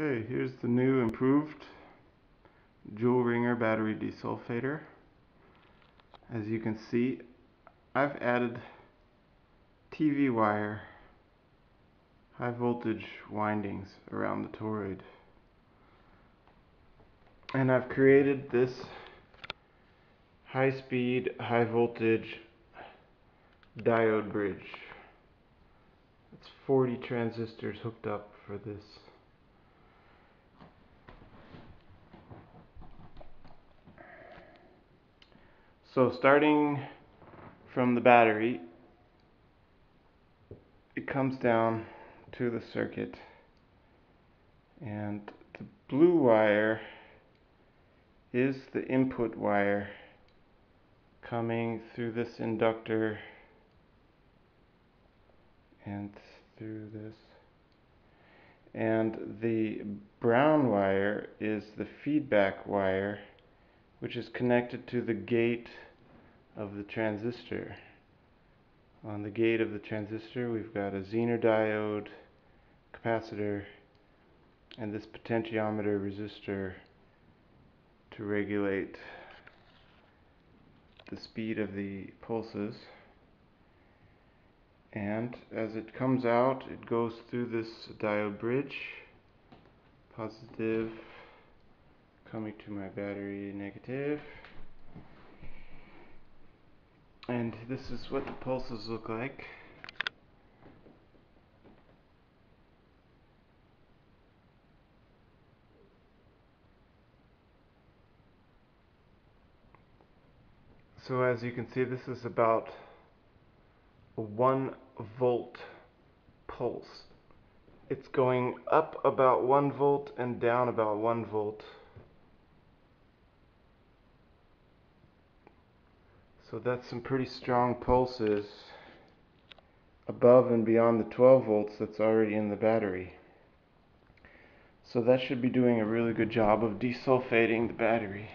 Okay, here's the new improved Joule Ringer battery desulfator. As you can see, I've added TV wire high voltage windings around the toroid. And I've created this high speed, high voltage diode bridge. It's 40 transistors hooked up for this. So starting from the battery, it comes down to the circuit. And the blue wire is the input wire coming through this inductor and through this. And the brown wire is the feedback wire which is connected to the gate of the transistor. On the gate of the transistor we've got a Zener diode, capacitor, and this potentiometer resistor to regulate the speed of the pulses. And as it comes out, it goes through this diode bridge, positive coming to my battery negative and this is what the pulses look like. So as you can see this is about a 1 volt pulse. It's going up about 1 volt and down about 1 volt. So that's some pretty strong pulses above and beyond the 12 volts that's already in the battery. So that should be doing a really good job of desulfating the battery.